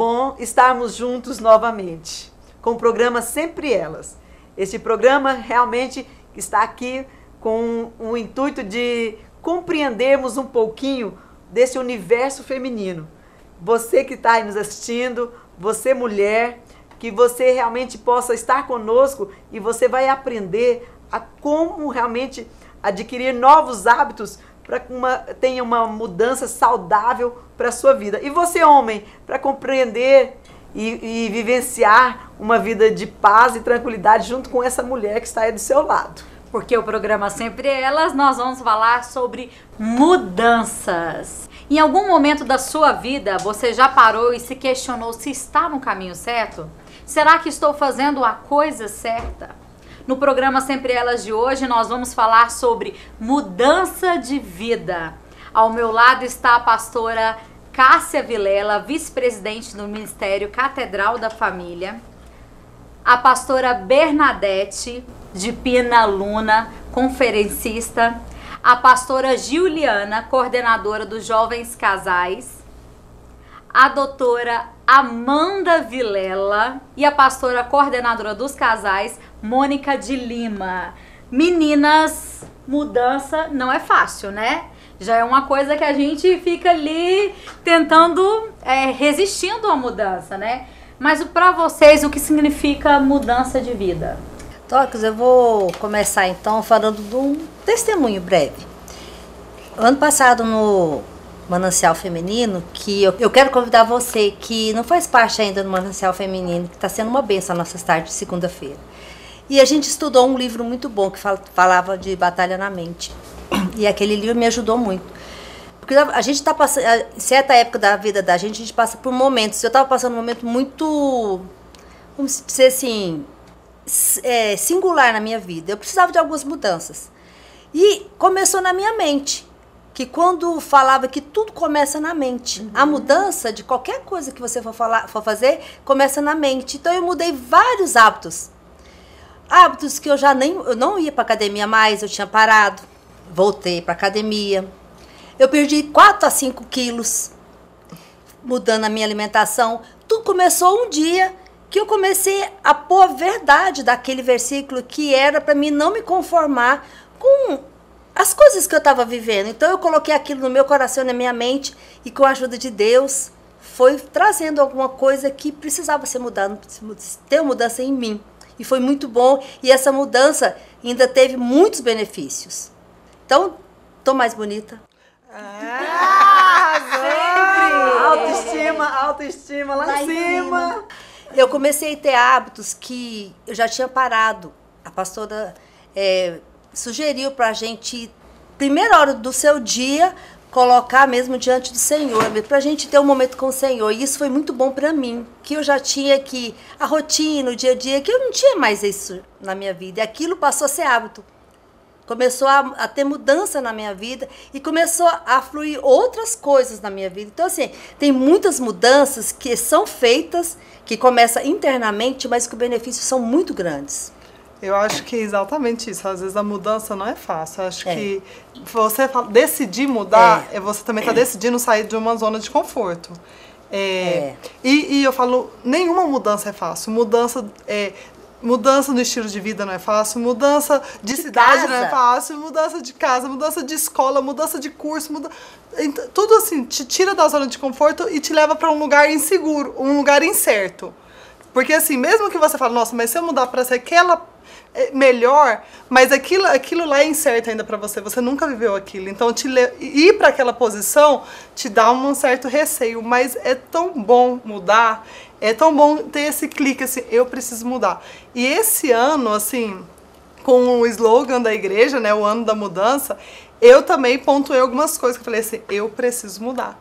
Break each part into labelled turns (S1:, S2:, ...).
S1: bom estarmos juntos novamente com o programa Sempre Elas. Este programa realmente está aqui com o intuito de compreendermos um pouquinho desse universo feminino. Você que está aí nos assistindo, você mulher, que você realmente possa estar conosco e você vai aprender a como realmente adquirir novos hábitos para que uma, tenha uma mudança saudável para a sua vida. E você, homem, para compreender e, e, vivenciar uma vida de paz e tranquilidade junto com essa mulher que está aí do seu lado.
S2: Porque o programa Sempre Elas, nós vamos falar sobre mudanças. Em algum momento da sua vida, você já parou e se questionou se está no caminho certo? Será que estou fazendo a coisa certa? No programa Sempre Elas de hoje, nós vamos falar sobre mudança de vida. Ao meu lado está a pastora Cássia Vilela, vice-presidente do Ministério Catedral da Família. A pastora Bernadette de Pina Luna, conferencista. A pastora Juliana, coordenadora dos Jovens Casais. A doutora Amanda Vilela e a pastora coordenadora dos casais, Mônica de Lima. Meninas, mudança não é fácil, né? Já é uma coisa que a gente fica ali tentando, é, resistindo à mudança, né? Mas para vocês, o que significa mudança de vida?
S3: Tocos, eu vou começar então falando de um testemunho breve. Ano passado, no Manancial Feminino, que eu, eu quero convidar você que não faz parte ainda do Manancial Feminino, que está sendo uma benção a nossa tarde de segunda-feira. E a gente estudou um livro muito bom que falava de batalha na mente. E aquele livro me ajudou muito. Porque a gente está passando, em certa época da vida da gente, a gente passa por momentos. Eu estava passando um momento muito, vamos dizer assim, é, singular na minha vida. Eu precisava de algumas mudanças. E começou na minha mente que quando falava que tudo começa na mente. Uhum. A mudança de qualquer coisa que você for, falar, for fazer começa na mente. Então eu mudei vários hábitos. Hábitos que eu já nem eu não ia para academia mais, eu tinha parado. Voltei para academia. Eu perdi 4 a 5 quilos mudando a minha alimentação. Tudo começou um dia que eu comecei a pôr a verdade daquele versículo que era para mim não me conformar com as coisas que eu estava vivendo. Então eu coloquei aquilo no meu coração, na minha mente, e com a ajuda de Deus foi trazendo alguma coisa que precisava ser mudada, ter uma mudança em mim. E foi muito bom. E essa mudança ainda teve muitos benefícios. Então, tô mais bonita.
S1: Ah, sempre! Autoestima, autoestima lá, lá em cima. cima.
S3: Eu comecei a ter hábitos que eu já tinha parado. A pastora é, sugeriu para a gente, primeira hora do seu dia, colocar mesmo diante do Senhor, para a gente ter um momento com o Senhor. E isso foi muito bom para mim, que eu já tinha que a rotina, o dia a dia, que eu não tinha mais isso na minha vida. E aquilo passou a ser hábito. Começou a, a ter mudança na minha vida e começou a fluir outras coisas na minha vida. Então, assim, tem muitas mudanças que são feitas, que começam internamente, mas que os benefícios são muito grandes.
S4: Eu acho que é exatamente isso. Às vezes a mudança não é fácil. Eu acho é. que você decidir mudar, é. você também está decidindo sair de uma zona de conforto. É, é. E, e, eu falo, nenhuma mudança é fácil. Mudança é, Mudança no estilo de vida não é fácil, mudança de, de cidade casa. não é fácil, mudança de casa, mudança de escola, mudança de curso, muda... tudo assim, te tira da zona de conforto e te leva para um lugar inseguro, um lugar incerto. Porque assim, mesmo que você fale, nossa, mas se eu mudar para ser aquela é, melhor, mas aquilo, aquilo lá é incerto ainda para você, você nunca viveu aquilo. Então, te ir para aquela posição te dá um certo receio, mas é tão bom mudar, é tão bom ter esse clique assim, eu preciso mudar. E esse ano, assim, com o slogan da igreja, né, o ano da mudança, eu também pontuei algumas coisas que eu falei assim, eu preciso mudar.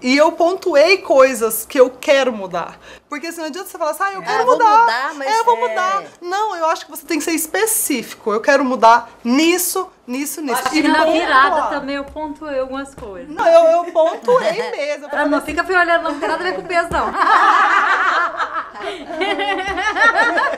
S4: E eu pontuei coisas que eu quero mudar. Porque assim, não adianta você falar assim, ah, eu quero
S3: é,
S4: mudar.
S3: mudar mas
S4: é, eu vou é... mudar. Não, eu acho que você tem que ser específico. Eu quero mudar nisso, nisso, nisso.
S2: Acho que na virada também eu pontuei algumas coisas.
S4: Não, eu, eu pontuei mesmo.
S2: Ah, não fica olhando, não tem nada a ver com peso, não.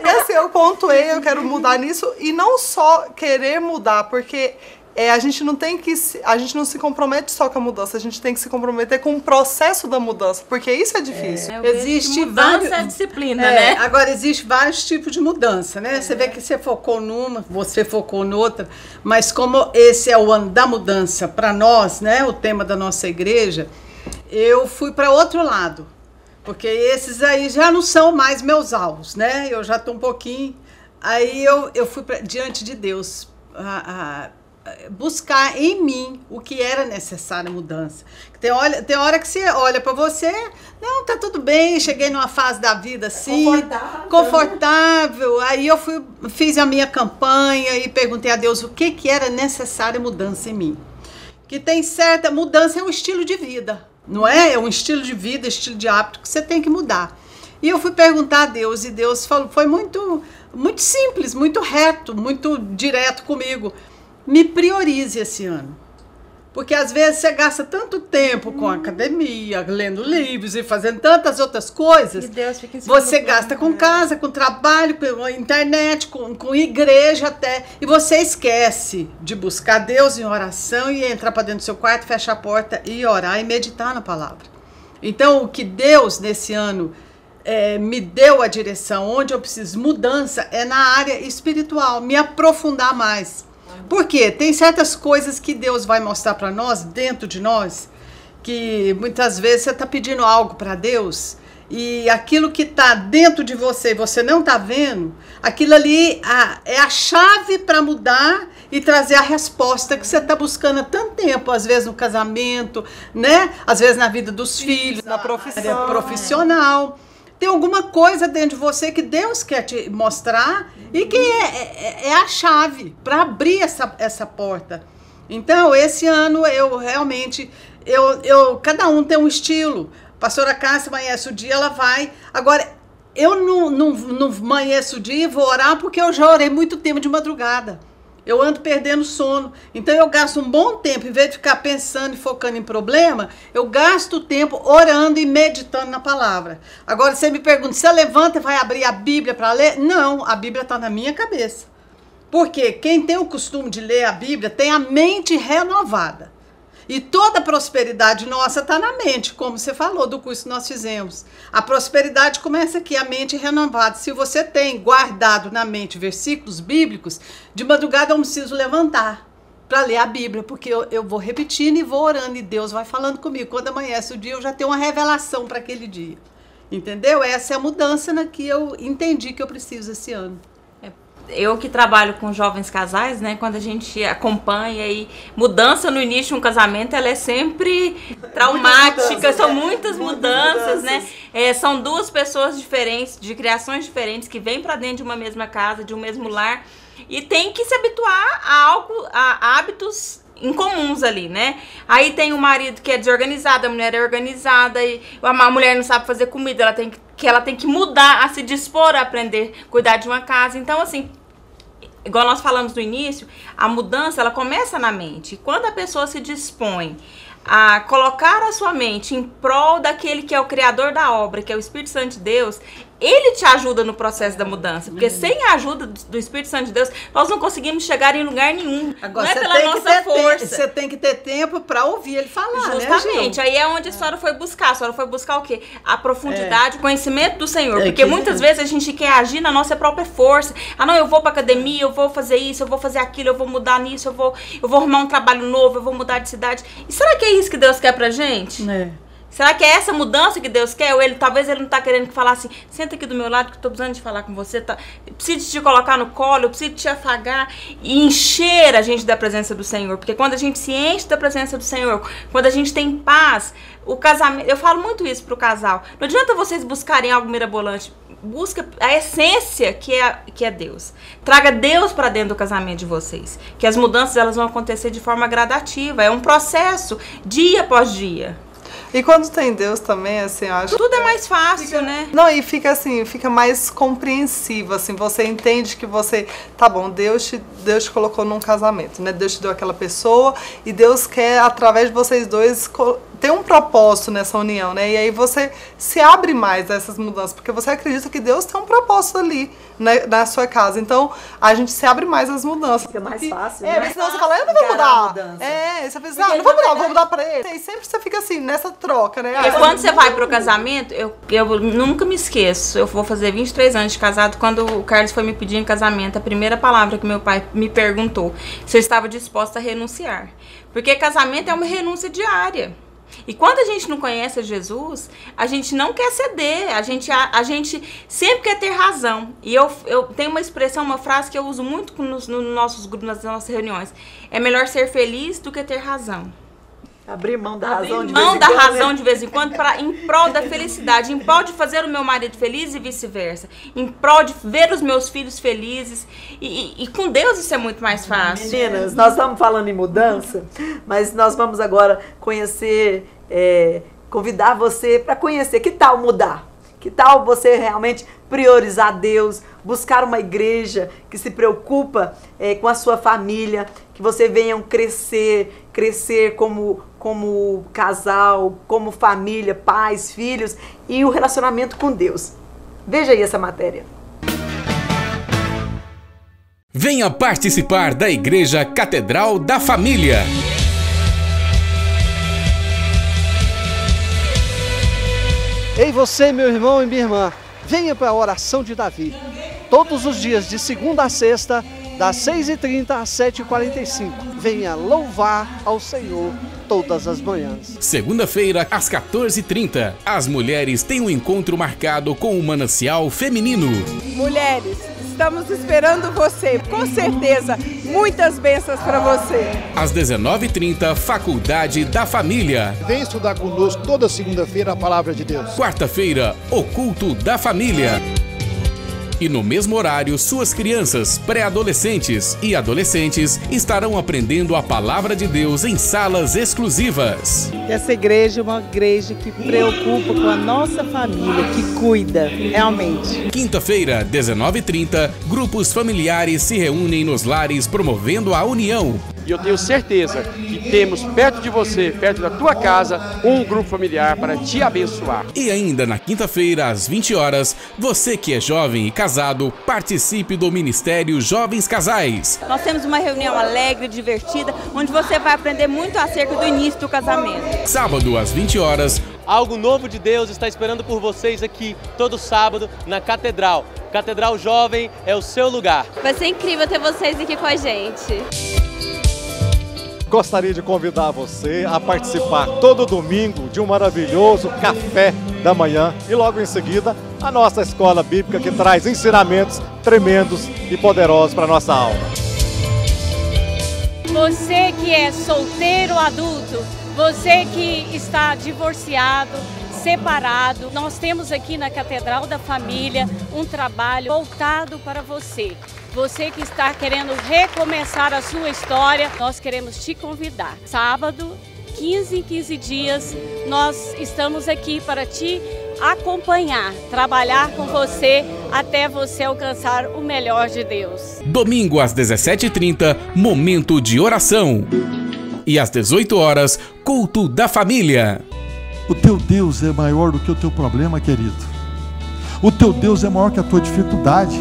S4: e assim, eu pontuei, eu quero mudar nisso. E não só querer mudar, porque é, a gente não tem que se, a gente não se compromete só com a mudança, a gente tem que se comprometer com o processo da mudança, porque isso é difícil.
S5: É, existe mudança vários, disciplina, é, né? Agora existe vários tipos de mudança, né? É. Você vê que você focou numa, você focou noutra, mas como esse é o ano da mudança para nós, né? O tema da nossa igreja, eu fui para outro lado, porque esses aí já não são mais meus alvos, né? Eu já estou um pouquinho Aí eu, eu fui pra, diante de Deus a, a, buscar em mim o que era necessário mudança. Tem, olha, tem hora que você olha para você, não, tá tudo bem, cheguei numa fase da vida assim, confortável. confortável. Aí eu fui, fiz a minha campanha e perguntei a Deus o que, que era necessário mudança em mim. Que tem certa mudança, é um estilo de vida, não é? É um estilo de vida, estilo de hábito que você tem que mudar. E eu fui perguntar a Deus e Deus falou, foi muito muito simples, muito reto, muito direto comigo. Me priorize esse ano. Porque às vezes você gasta tanto tempo com academia, lendo livros e fazendo tantas outras coisas. você gasta com casa, com trabalho, com internet, com, com igreja até. E você esquece de buscar Deus em oração e entrar para dentro do seu quarto, fechar a porta e orar e meditar na palavra. Então, o que Deus nesse ano é, me deu a direção, onde eu preciso mudança, é na área espiritual, me aprofundar mais. Porque tem certas coisas que Deus vai mostrar para nós, dentro de nós, que muitas vezes você está pedindo algo para Deus e aquilo que está dentro de você você não está vendo, aquilo ali a, é a chave para mudar e trazer a resposta que você está buscando há tanto tempo, às vezes no casamento, né? Às vezes na vida dos filhos,
S4: na profissão,
S5: profissional tem alguma coisa dentro de você que Deus quer te mostrar e que é, é, é a chave para abrir essa, essa porta. Então, esse ano eu realmente, eu, eu, cada um tem um estilo. Pastora Cássia amanhece o dia, ela vai. Agora, eu não, não, não amanheço o dia e vou orar porque eu já orei muito tempo de madrugada eu ando perdendo sono. Então eu gasto um bom tempo, em vez de ficar pensando e focando em problema, eu gasto tempo orando e meditando na palavra. Agora você me pergunta, você levanta e vai abrir a Bíblia para ler? Não, a Bíblia está na minha cabeça. Porque quem tem o costume de ler a Bíblia tem a mente renovada. E toda a prosperidade nossa está na mente, como você falou do curso que nós fizemos. A prosperidade começa aqui, a mente renovada. Se você tem guardado na mente versículos bíblicos, de madrugada eu não preciso levantar para ler a Bíblia, porque eu, eu vou repetindo e vou orando e Deus vai falando comigo. Quando amanhece o dia, eu já tenho uma revelação para aquele dia. Entendeu? Essa é a mudança na que eu entendi que eu preciso esse ano
S6: eu que trabalho com jovens casais, né, quando a gente acompanha e mudança no início de um casamento, ela é sempre traumática, muitas são muitas, muitas mudanças, mudanças, né? É, são duas pessoas diferentes, de criações diferentes, que vêm para dentro de uma mesma casa, de um mesmo lar, e tem que se habituar a algo, a hábitos incomuns ali, né? Aí tem o marido que é desorganizado, a mulher é organizada e a mulher não sabe fazer comida, ela tem que, que ela tem que mudar, a se dispor a aprender a cuidar de uma casa. Então assim, igual nós falamos no início, a mudança ela começa na mente. Quando a pessoa se dispõe a colocar a sua mente em prol daquele que é o criador da obra, que é o Espírito Santo de Deus, ele te ajuda no processo da mudança. Porque sem a ajuda do Espírito Santo de Deus, nós não conseguimos chegar em lugar nenhum.
S5: Agora, não é pela nossa força. Você tem que ter tempo para ouvir ele falar,
S6: né, Justamente. Né, Aí é onde a senhora foi buscar. A senhora foi buscar o quê? A profundidade, é. o conhecimento do Senhor. É porque que... muitas vezes a gente quer agir na nossa própria força. Ah, não, eu vou pra academia, eu vou fazer isso, eu vou fazer aquilo, eu vou mudar nisso, eu vou, eu vou arrumar um trabalho novo, eu vou mudar de cidade. E será que é isso que Deus quer pra gente?
S5: É.
S6: Será que é essa mudança que Deus quer? Ou ele talvez ele não está querendo que falar assim, senta aqui do meu lado que eu tô precisando de falar com você, tá? Eu preciso te colocar no colo, eu preciso te afagar e encher a gente da presença do Senhor. Porque quando a gente se enche da presença do Senhor, quando a gente tem paz, o casamento, eu falo muito isso pro casal. Não adianta vocês buscarem algo mirabolante. Busca a essência que é, que é Deus. Traga Deus para dentro do casamento de vocês. Que as mudanças elas vão acontecer de forma gradativa. É um processo, dia após dia.
S4: E quando tem Deus também, assim, eu acho.
S6: Tudo é mais fácil, fica, né?
S4: Não, e fica assim, fica mais compreensivo, assim, você entende que você. Tá bom, Deus te, Deus te colocou num casamento, né? Deus te deu aquela pessoa e Deus quer, através de vocês dois, tem um propósito nessa união, né? E aí você se abre mais a essas mudanças, porque você acredita que Deus tem um propósito ali né, na sua casa. Então, a gente se abre mais às mudanças.
S1: Fica mais fácil,
S4: É,
S1: né?
S4: senão você fala, eu não vou mudar. É, você pensa, ah, não vou mudar, vou mudar pra ele. E sempre você fica assim, nessa troca, né?
S6: Porque quando você vai pro casamento, eu, eu nunca me esqueço. Eu vou fazer 23 anos de casado. Quando o Carlos foi me pedir em casamento, a primeira palavra que meu pai me perguntou se eu estava disposta a renunciar. Porque casamento é uma renúncia diária. E quando a gente não conhece Jesus, a gente não quer ceder, a gente, a, a gente sempre quer ter razão. E eu, eu tenho uma expressão, uma frase que eu uso muito nos, nos nossos grupos, nas nossas reuniões. É melhor ser feliz do que ter razão.
S1: Abrir mão da razão
S6: Abrir
S1: de
S6: mão
S1: vez em
S6: da
S1: quando,
S6: razão de vez em quando para em prol da felicidade, em prol de fazer o meu marido feliz e vice-versa, em prol de ver os meus filhos felizes e, e- e com Deus isso é muito mais fácil.
S1: Meninas, nós estamos falando em mudança, mas nós vamos agora conhecer, é, convidar você para conhecer. Que tal mudar? Que tal você realmente priorizar Deus, buscar uma igreja que se preocupa é, com a sua família, que você venham crescer, crescer como, como casal, como família, pais, filhos e o relacionamento com Deus. Veja aí essa matéria.
S7: Venha participar da Igreja Catedral da Família.
S8: Ei você, meu irmão e minha irmã, venha para a oração de Davi. Todos os dias, de segunda a sexta, das 6h30 às 7h45. Venha louvar ao Senhor todas as manhãs.
S7: Segunda-feira, às 14h30, as mulheres têm um encontro marcado com o manancial feminino.
S9: Mulheres, estamos esperando você. Com certeza, muitas bênçãos para você.
S7: Às 19h30, Faculdade da Família.
S10: Vem estudar conosco toda segunda-feira a palavra de Deus.
S7: Quarta-feira, o culto da família. E no mesmo horário, suas crianças, pré-adolescentes e adolescentes estarão aprendendo a palavra de Deus em salas exclusivas.
S9: Essa igreja é uma igreja que preocupa com a nossa família, que cuida, realmente.
S7: Quinta-feira, 19h30, grupos familiares se reúnem nos lares promovendo a união.
S11: E eu tenho certeza que temos perto de você, perto da tua casa, um grupo familiar para te abençoar.
S7: E ainda na quinta-feira, às 20 horas, você que é jovem e casado, participe do Ministério Jovens Casais.
S12: Nós temos uma reunião alegre, divertida, onde você vai aprender muito acerca do início do casamento.
S7: Sábado, às 20 horas,
S13: Algo novo de Deus está esperando por vocês aqui todo sábado na Catedral. Catedral Jovem é o seu lugar.
S14: Vai ser incrível ter vocês aqui com a gente.
S10: Gostaria de convidar você a participar todo domingo de um maravilhoso café da manhã e logo em seguida a nossa escola bíblica que traz ensinamentos tremendos e poderosos para nossa alma.
S15: Você que é solteiro adulto, você que está divorciado, separado, nós temos aqui na Catedral da Família um trabalho voltado para você. Você que está querendo recomeçar a sua história, nós queremos te convidar. Sábado, 15 em 15 dias, nós estamos aqui para te acompanhar, trabalhar com você até você alcançar o melhor de Deus.
S7: Domingo às 17h30, momento de oração. E às 18 horas, culto da família.
S16: O teu Deus é maior do que o teu problema, querido. O teu Deus é maior que a tua dificuldade.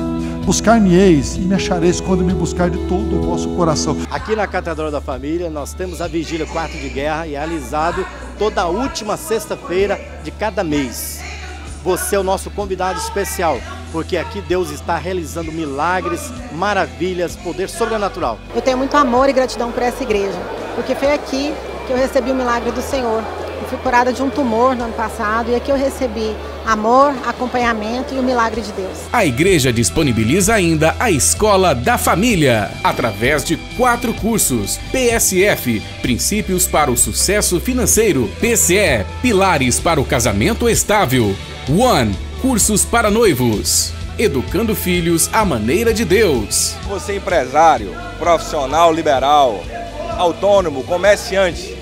S16: Buscar-me-eis e me achareis quando me buscar de todo o vosso coração.
S17: Aqui na Catedral da Família, nós temos a Vigília Quarto de Guerra realizado toda a última sexta-feira de cada mês. Você é o nosso convidado especial, porque aqui Deus está realizando milagres, maravilhas, poder sobrenatural.
S18: Eu tenho muito amor e gratidão por essa igreja, porque foi aqui que eu recebi o milagre do Senhor. Eu fui curada de um tumor no ano passado e aqui eu recebi amor, acompanhamento e o milagre de Deus.
S7: A igreja disponibiliza ainda a Escola da Família, através de quatro cursos: PSF, Princípios para o Sucesso Financeiro, PCE, Pilares para o Casamento Estável, One, Cursos para Noivos. Educando filhos à maneira de Deus.
S19: Você é empresário, profissional liberal, autônomo, comerciante.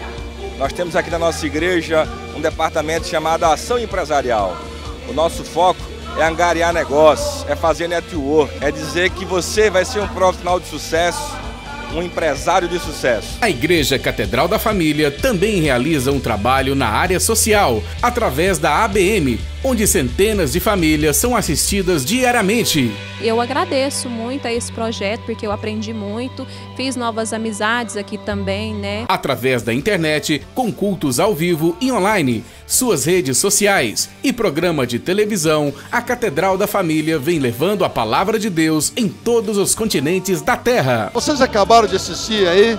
S19: Nós temos aqui na nossa igreja um departamento chamado Ação Empresarial. O nosso foco é angariar negócios, é fazer network, é dizer que você vai ser um profissional de sucesso um empresário de sucesso.
S7: A Igreja Catedral da Família também realiza um trabalho na área social, através da ABM, onde centenas de famílias são assistidas diariamente.
S20: Eu agradeço muito a esse projeto porque eu aprendi muito, fiz novas amizades aqui também, né?
S7: Através da internet, com cultos ao vivo e online, suas redes sociais e programa de televisão, a Catedral da Família vem levando a palavra de Deus em todos os continentes da Terra.
S21: Vocês acabaram de assistir aí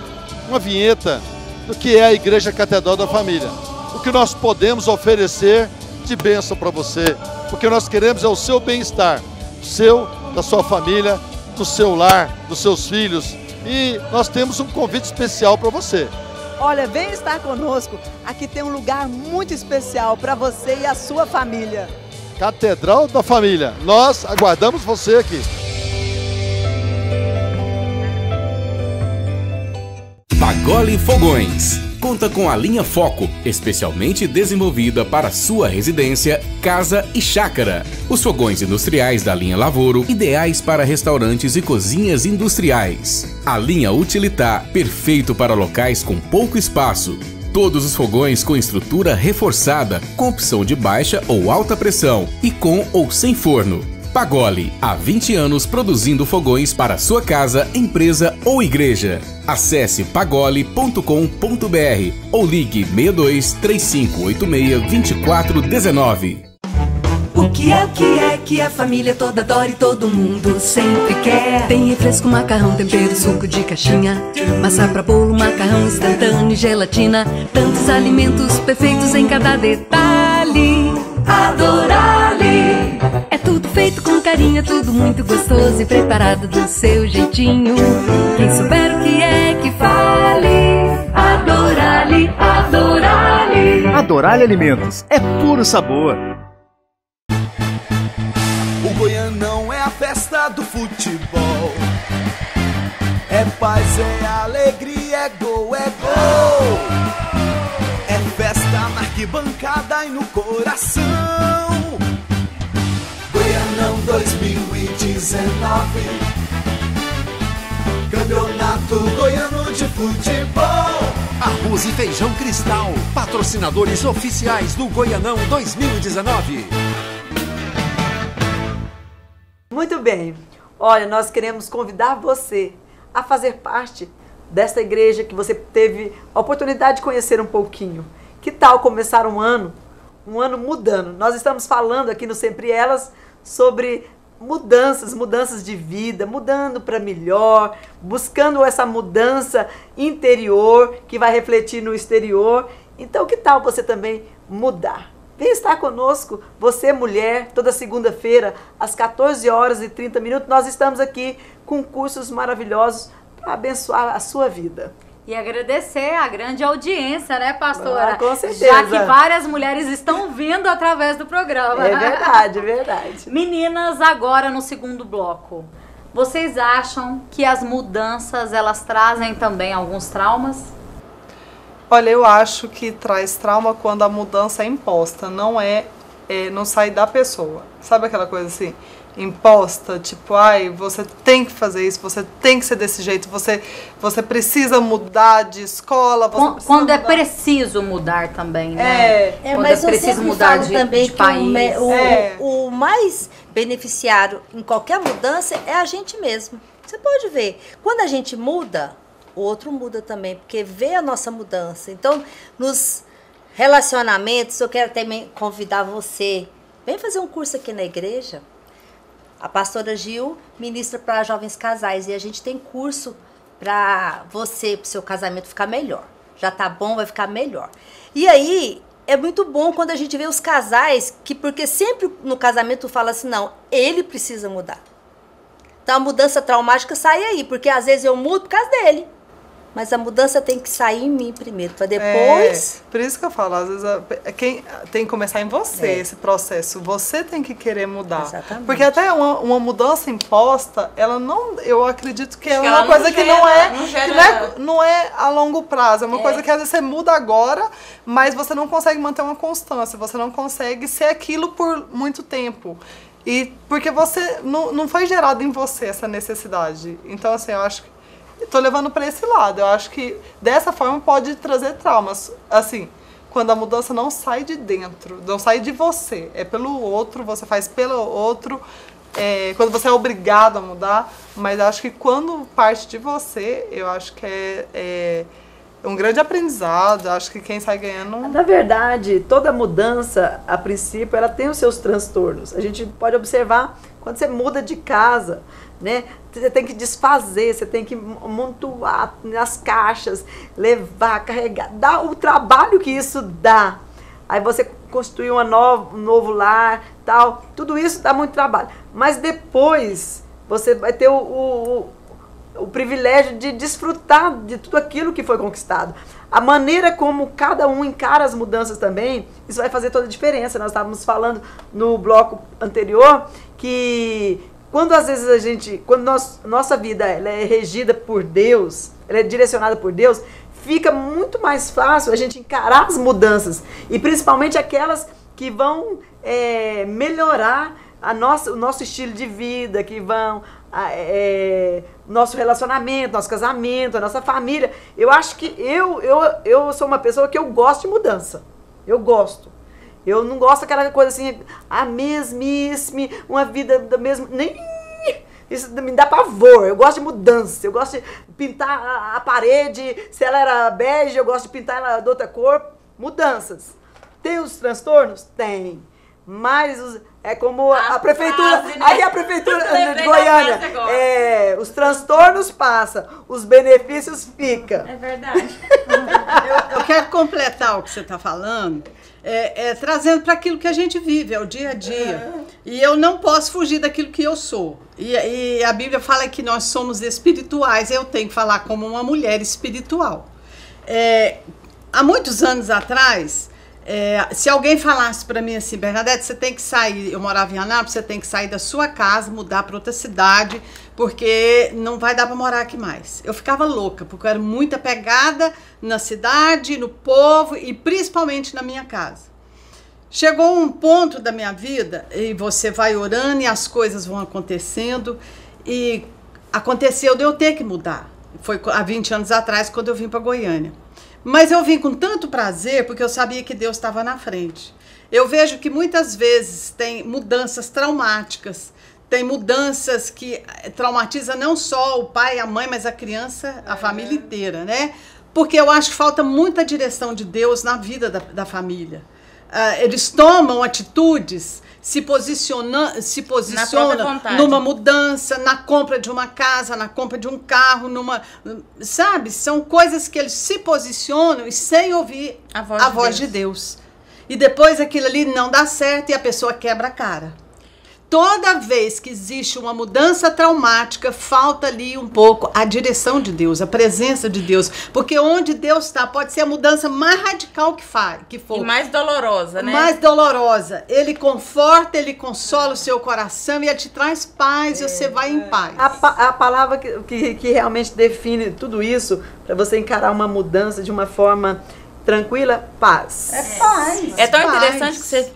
S21: uma vinheta do que é a Igreja Catedral da Família. O que nós podemos oferecer de bênção para você. O que nós queremos é o seu bem-estar, seu, da sua família, do seu lar, dos seus filhos. E nós temos um convite especial para você.
S1: Olha, vem estar conosco. Aqui tem um lugar muito especial para você e a sua família.
S21: Catedral da Família. Nós aguardamos você aqui.
S7: Pagole Fogões. Conta com a linha Foco, especialmente desenvolvida para sua residência, casa e chácara. Os fogões industriais da linha Lavoro, ideais para restaurantes e cozinhas industriais. A linha Utilitar, perfeito para locais com pouco espaço. Todos os fogões com estrutura reforçada, com opção de baixa ou alta pressão e com ou sem forno. Pagole, há 20 anos produzindo fogões para sua casa, empresa ou igreja. Acesse pagole.com.br ou ligue 62 3586 2419.
S22: O que é, o que é que a família toda adora e todo mundo sempre quer? Tem refresco, macarrão, tempero, suco de caixinha, massa pra bolo, macarrão instantâneo e gelatina. Tantos alimentos perfeitos em cada detalhe. Adorale! É tudo feito com carinho, é tudo muito gostoso e preparado do seu jeitinho. Quem souber o que é que fale, Adorale, Adorale.
S23: Adorale Alimentos, é puro sabor.
S13: O Goianão é a festa do futebol. É paz, é alegria, é gol, é gol. É festa na arquibancada e no coração. Campeonato Goiano de Futebol.
S23: Arroz e Feijão Cristal, patrocinadores oficiais do Goianão 2019.
S1: Muito bem. Olha, nós queremos convidar você a fazer parte desta igreja que você teve a oportunidade de conhecer um pouquinho. Que tal começar um ano, um ano mudando? Nós estamos falando aqui no Sempre Elas sobre mudanças, mudanças de vida, mudando para melhor, buscando essa mudança interior que vai refletir no exterior. Então, que tal você também mudar? Vem estar conosco, você mulher, toda segunda-feira, às 14 horas e 30 minutos. Nós estamos aqui com cursos maravilhosos para abençoar a sua vida.
S2: E agradecer a grande audiência, né, pastora?
S1: Ah, com certeza.
S2: Já que várias mulheres estão vindo através do programa.
S1: É verdade, é verdade.
S2: Meninas, agora no segundo bloco. Vocês acham que as mudanças, elas trazem também alguns traumas?
S4: Olha, eu acho que traz trauma quando a mudança é imposta, não é, é não sai da pessoa. Sabe aquela coisa assim? imposta, tipo, ai, você tem que fazer isso, você tem que ser desse jeito, você, você precisa mudar de escola.
S2: quando, quando é preciso mudar também, né?
S3: É, é mas é preciso mudar de, também de país. O, é. o, o mais beneficiário em qualquer mudança é a gente mesmo. Você pode ver, quando a gente muda, o outro muda também, porque vê a nossa mudança. Então, nos relacionamentos, eu quero também convidar você, vem fazer um curso aqui na igreja. A pastora Gil ministra para jovens casais e a gente tem curso para você, para seu casamento ficar melhor. Já tá bom, vai ficar melhor. E aí, é muito bom quando a gente vê os casais que, porque sempre no casamento fala assim, não, ele precisa mudar. Então a mudança traumática sai aí, porque às vezes eu mudo por causa dele. Mas a mudança tem que sair em mim primeiro, para depois.
S4: É, por isso que eu falo, às vezes é quem tem que começar em você é. esse processo. Você tem que querer mudar. Exatamente. Porque até uma, uma mudança imposta, ela não. Eu acredito que é uma que coisa que não é, não, gera... não é. Não é a longo prazo. É uma é. coisa que às vezes você muda agora, mas você não consegue manter uma constância. Você não consegue ser aquilo por muito tempo. E porque você não, não foi gerado em você essa necessidade. Então, assim, eu acho que tô levando para esse lado. Eu acho que dessa forma pode trazer traumas. Assim, quando a mudança não sai de dentro, não sai de você, é pelo outro, você faz pelo outro, é, quando você é obrigado a mudar, mas acho que quando parte de você, eu acho que é, é um grande aprendizado, acho que quem sai ganhando...
S1: Na verdade, toda mudança, a princípio, ela tem os seus transtornos. A gente pode observar quando você muda de casa, né? Você tem que desfazer, você tem que montuar nas caixas, levar, carregar, dá o trabalho que isso dá. Aí você construir uma nova, um novo lar, tal, tudo isso dá muito trabalho. Mas depois você vai ter o, o, o privilégio de desfrutar de tudo aquilo que foi conquistado. A maneira como cada um encara as mudanças também, isso vai fazer toda a diferença. Nós estávamos falando no bloco anterior que quando às vezes a gente, quando nós, nossa vida ela é regida por Deus, ela é direcionada por Deus, fica muito mais fácil a gente encarar as mudanças e principalmente aquelas que vão é, melhorar a nossa, o nosso estilo de vida, que vão é, nosso relacionamento, nosso casamento, a nossa família. Eu acho que eu, eu, eu sou uma pessoa que eu gosto de mudança. Eu gosto. Eu não gosto daquela coisa assim, a mesmíssima, uma vida da mesma. Nem. Isso me dá pavor. Eu gosto de mudança. Eu gosto de pintar a, a parede. Se ela era bege, eu gosto de pintar ela de outra cor. Mudanças. Tem os transtornos? Tem. Mas os, é como a, a prefeitura. Né? Aí a prefeitura de Goiânia. É, os transtornos passam, os benefícios ficam.
S12: É verdade.
S5: eu, eu, quero completar o que você está falando é, é, trazendo para aquilo que a gente vive, é o dia a dia. E eu não posso fugir daquilo que eu sou. E, e, a Bíblia fala que nós somos espirituais, eu tenho que falar como uma mulher espiritual. É, há muitos anos atrás, é, se alguém falasse para mim assim, Bernadette, você tem que sair, eu morava em Anápolis, você tem que sair da sua casa, mudar para outra cidade, porque não vai dar para morar aqui mais. Eu ficava louca, porque eu era muito apegada na cidade, no povo e principalmente na minha casa. Chegou um ponto da minha vida e você vai orando e as coisas vão acontecendo e aconteceu de eu ter que mudar. Foi há 20 anos atrás quando eu vim para Goiânia. Mas eu vim com tanto prazer porque eu sabia que Deus estava na frente. Eu vejo que muitas vezes tem mudanças traumáticas, tem mudanças que eh, traumatiza não só o pai, a mãe, mas a criança, a família inteira, né? Porque eu acho que falta muita direção de Deus na vida da, da família. Uh, eles tomam atitudes se, posiciona, se posiciona numa mudança, na compra de uma casa, na compra de um carro, numa. Sabe? São coisas que eles se posicionam e sem ouvir a voz, a de, voz Deus. de Deus. E depois aquilo ali não dá certo e a pessoa quebra a cara toda vez que existe uma mudança traumática, falta ali um pouco a direção de Deus, a presença de Deus. Porque onde Deus está, pode ser a mudança mais radical que, faz, que for.
S6: E mais dolorosa, né?
S5: Mais dolorosa. Ele conforta, ele consola o seu coração e ele te traz paz é, e você vai em paz.
S1: A, a palavra que, que, que realmente define tudo isso, para você encarar uma mudança de uma forma tranquila, paz.
S6: É paz. É tão paz. interessante que você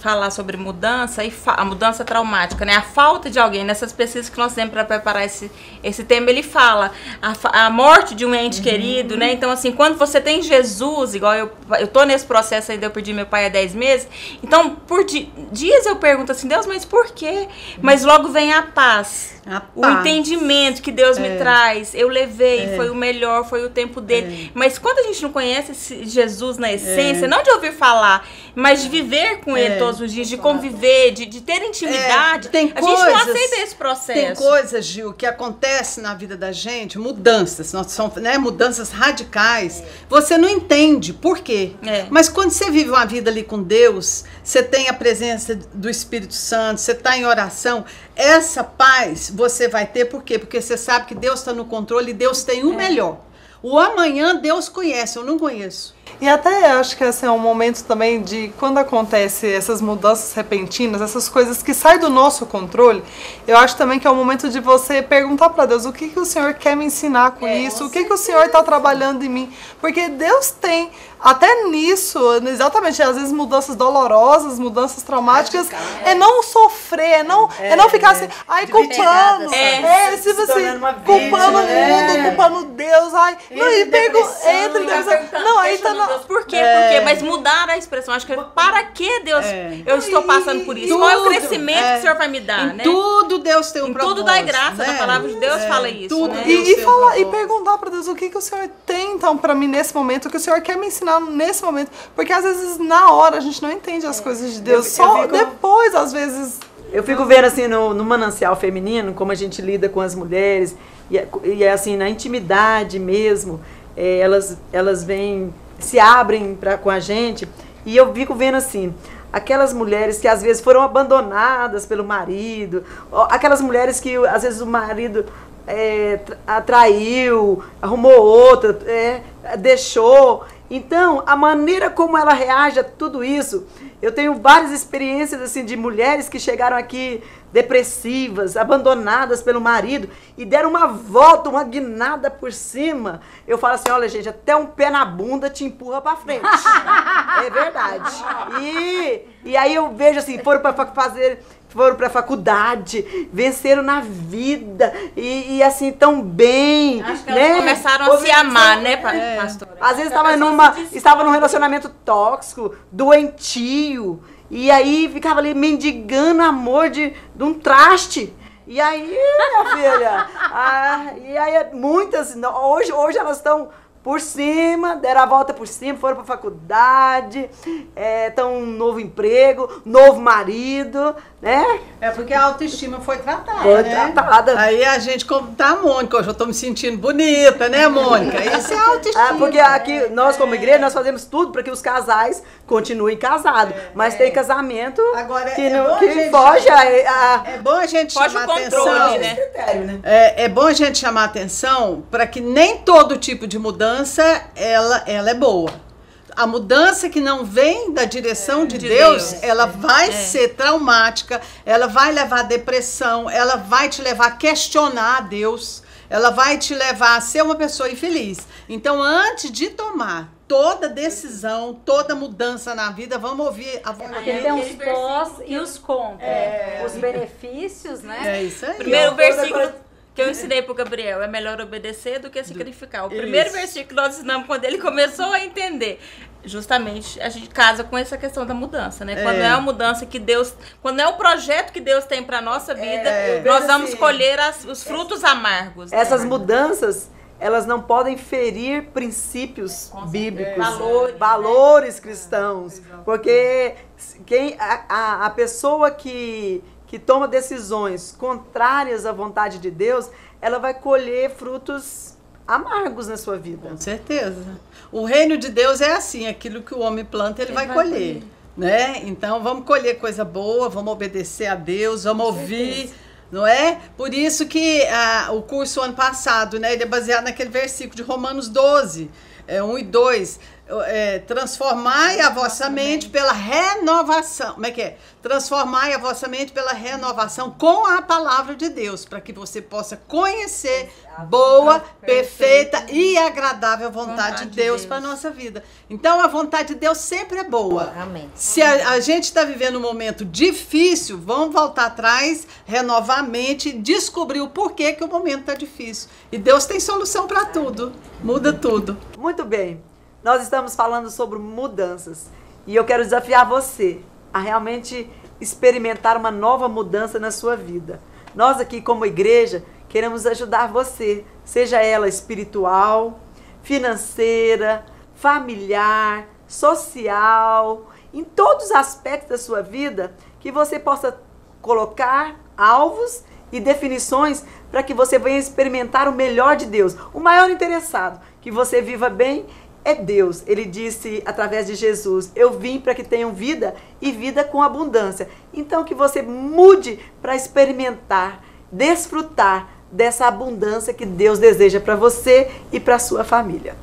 S6: falar sobre mudança e a mudança traumática, né? A falta de alguém nessas pesquisas que nós temos para preparar esse, esse tema, ele fala a, a morte de um ente uhum. querido, né? Então assim, quando você tem Jesus, igual eu eu tô nesse processo aí de eu perdi meu pai há 10 meses, então por di, dias eu pergunto assim, Deus, mas por quê? Mas logo vem a paz. O entendimento que Deus é. me traz, eu levei, é. foi o melhor, foi o tempo dele. É. Mas quando a gente não conhece esse Jesus na essência, é. não de ouvir falar, mas de viver com ele é. todos os dias, de conviver, de, de ter intimidade,
S5: é. tem a
S6: coisas,
S5: gente não
S6: aceita esse processo.
S5: Tem coisas, Gil, que acontecem na vida da gente, mudanças, são né, mudanças radicais. Você não entende por quê. Mas quando você vive uma vida ali com Deus, você tem a presença do Espírito Santo, você está em oração, essa paz você vai ter por quê? Porque você sabe que Deus está no controle e Deus tem o é. melhor. O amanhã Deus conhece, eu não conheço.
S4: E até acho que assim, é um momento também de quando acontece essas mudanças repentinas, essas coisas que saem do nosso controle, eu acho também que é o momento de você perguntar para Deus o que, que o Senhor quer me ensinar com é, isso, o que, que o Senhor está trabalhando em mim. Porque Deus tem até nisso, exatamente, às vezes mudanças dolorosas, mudanças traumáticas, é, é não sofrer, é não, é, é não ficar assim, ai, culpando. É, é se você culpando o mundo, culpando Deus, ai. Não, e entra em Deus.
S6: Não, aí tá na. Por quê? É. Por quê? Mas mudar a expressão. Acho que para que Deus eu estou passando por isso? Tudo, Qual é o crescimento que o Senhor vai me dar?
S5: Em né? Tudo Deus tem um
S6: em
S5: propósito.
S6: Tudo dá graça, né? a palavra de Deus fala isso. Tudo. Né?
S4: E, e, falar, e perguntar para Deus o que, que o Senhor tem, então, para mim nesse momento, o que o Senhor quer me ensinar nesse momento. Porque às vezes, na hora, a gente não entende as é. coisas de Deus. Eu, Só eu fico, depois, às vezes.
S1: Eu fico vendo assim no, no, manancial feminino, como a gente lida com as mulheres, e, é, e é assim, na intimidade mesmo, é, elas, elas vêm, se abrem pra, com a gente, e eu fico vendo assim, aquelas mulheres que às vezes foram abandonadas pelo marido, aquelas mulheres que às vezes o marido é, atraiu, arrumou outra, é, deixou. Então, a maneira como ela reage a tudo isso, eu tenho várias experiências assim de mulheres que chegaram aqui depressivas, abandonadas pelo marido e deram uma volta, uma guinada por cima. Eu falo assim, olha gente, até um pé na bunda te empurra para frente. é verdade. E, e aí eu vejo assim, foram para fazer foram para a faculdade, venceram na vida e, e, assim tão bem,
S6: Acho que
S1: né?
S6: começaram a se amar, né, é. pastora?
S1: Às vezes estava numa, estava num relacionamento tóxico, doentio, e aí ficava ali mendigando amor de, de um traste. E aí, minha filha, ah, e aí muitas, hoje, hoje elas estão por cima, deram a volta por cima, foram para faculdade, estão é, um novo emprego, novo marido, né?
S5: É porque a autoestima foi tratada.
S1: Foi
S5: né?
S1: tratada.
S5: Aí a gente, como tá, Mônica, hoje eu tô me sentindo bonita, né, Mônica? Isso é autoestima.
S1: Ah, porque aqui, nós como igreja, nós fazemos tudo para que os casais continuem casados. É, mas é. tem casamento Agora, que, é não, que foge a, a,
S5: É bom a gente foge chamar
S6: controle,
S5: atenção.
S6: Né?
S5: Critério, né? É, é bom a gente chamar atenção para que nem todo tipo de mudança ela, ela é boa a mudança que não vem da direção é, de, de Deus, Deus, ela vai é. ser traumática, ela vai levar a depressão, ela vai te levar a questionar a Deus, ela vai te levar a ser uma pessoa infeliz. Então, antes de tomar toda decisão, toda mudança na vida, vamos ouvir a vontade
S2: de Deus. Tem os pós e os contras. É. Os benefícios, né?
S5: É isso aí.
S6: Primeiro versículo que eu ensinei pro Gabriel, é melhor obedecer do que sacrificar. O primeiro Isso. versículo que nós ensinamos quando ele começou a entender, justamente a gente casa com essa questão da mudança, né? É. Quando é uma mudança que Deus, quando é um projeto que Deus tem para nossa vida, é. nós vamos assim, colher as, os frutos amargos.
S1: Né? Essas né? mudanças elas não podem ferir princípios bíblicos,
S6: valores,
S1: valores né? cristãos, porque quem a, a, a pessoa que que toma decisões contrárias à vontade de Deus, ela vai colher frutos amargos na sua vida.
S5: Com certeza. O reino de Deus é assim, aquilo que o homem planta, ele, ele vai, vai, colher. colher. Né? Então vamos colher coisa boa, vamos obedecer a Deus, vamos Com ouvir. Certeza. Não é? Por isso que ah, o curso ano passado, né, ele é baseado naquele versículo de Romanos 12, é, 1 e 2 é, transformai a vossa mente pela renovação. Como é que é? Transformai a vossa mente pela renovação com a palavra de Deus, para que você possa conhecer boa, perfeita e agradável vontade, de Deus, Deus. para a nossa vida. Então, a vontade de Deus sempre é boa.
S2: Amém.
S5: Se a, a gente está vivendo um momento difícil, vamos voltar atrás, renovar a mente, descobrir o porquê que o momento está difícil. E Deus tem solução para tudo. Muda tudo.
S1: Muito bem. Nós estamos falando sobre mudanças e eu quero desafiar você a realmente experimentar uma nova mudança na sua vida. Nós aqui como igreja queremos ajudar você, seja ela espiritual, financeira, familiar, social, em todos os aspectos da sua vida, que você possa colocar alvos e definições para que você venha experimentar o melhor de Deus. O maior interessado, que você viva bem é Deus. Ele disse através de Jesus: Eu vim para que tenham vida e vida com abundância. Então, que você mude para experimentar, desfrutar dessa abundância que Deus deseja para você e para sua família.